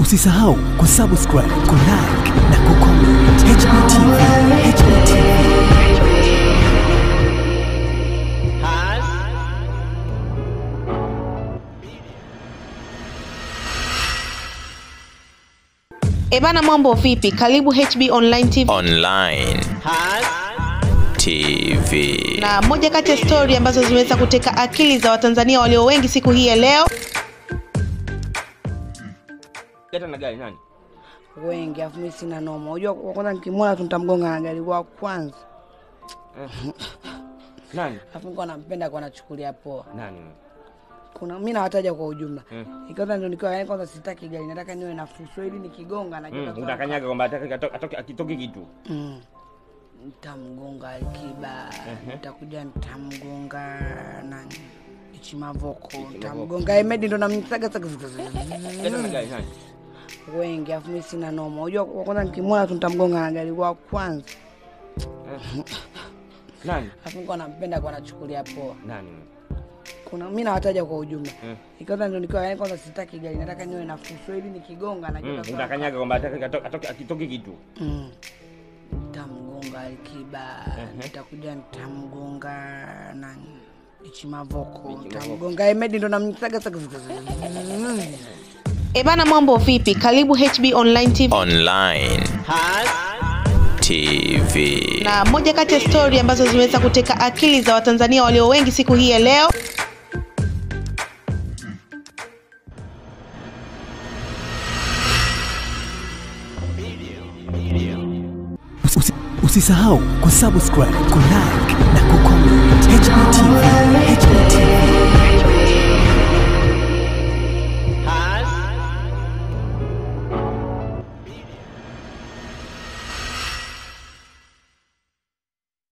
Usisahau kusubscribe, kulike na kucomment. HBTV, HBTV. Ebana, mambo vipi? Karibu HB Online TV. Online Has. TV. Na moja kati ya stori ambazo zimeweza kuteka akili za Watanzania walio wengi siku hii ya leo Leta na gari nani? wengi afu mimi sina noma. Unajua kwa kwanza nikimwona tu nitamgonga na gari kwa kwanza. Nani? Afu niko nampenda kwa nachukulia poa. Nani? Kuna mimi nawataja kwa ujumla. Mm. Ikiwa ndio nikiwa yani kwanza sitaki gari, nataka niwe na fuso ili nikigonga na Mm, unakanyaga kwamba ataki- atoke akitoke kitu. Mm. Nitamgonga Alikiba, nitakuja nitamgonga nani? Ichimavoko, nitamgonga Emedi ndo namtaga sasa. Leta na gari nani? Wengi afu mimi sina noma. Unajua kwa kwanza nikimwona tu nitamgonga na gari kwa kwanza. Nani? Afu niko nampenda kwa nachukulia poa. Nani? kuna mimi nawataja kwa ujumla Mm. Ikaanza ndio nikiwa yani kwanza sitaki gari nataka niwe na fuso ili nikigonga na Mm, unakanyaga kwamba ataki- atoke akitoke kitu. mm. nitamgonga Alikiba nitakuja nitamgonga nani Ichimavoko nitamgonga Emedi ndo namtaga sasa Ebana, mambo vipi? Karibu HB Online TV. Online TV. Na moja kati ya story ambazo zimeweza kuteka akili za Watanzania walio wengi siku hii ya leo Usi- Usisahau kusubscribe, kulike na kucomment.